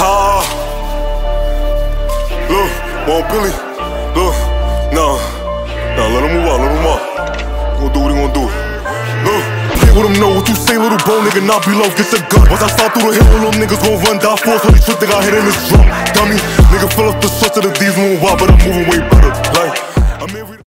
Ha. Look, Wan Billy? Look, nah, nah, let him move out, let him move out. Gonna do what he gonna do. Look, get with him, know what you say, little bro, nigga, not be low, get the gun. Once I start through the hill, little niggas gon' run, die for. force, they trick they got hit in this drum. Dummy, nigga, fill up the source of the D's, moving wild, but I'm moving way back.